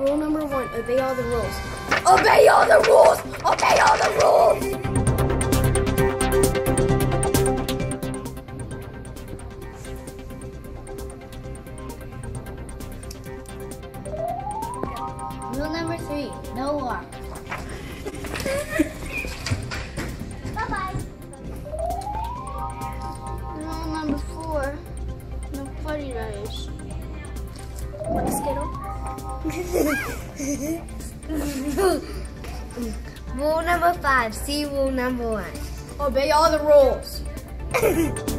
Rule number one, obey all the rules. Obey all the rules! Obey all the rules! Rule number three, no walk. Bye-bye. Rule number four, no party riders. Want a Skittle? Rule number five, see rule number one. Obey all the rules.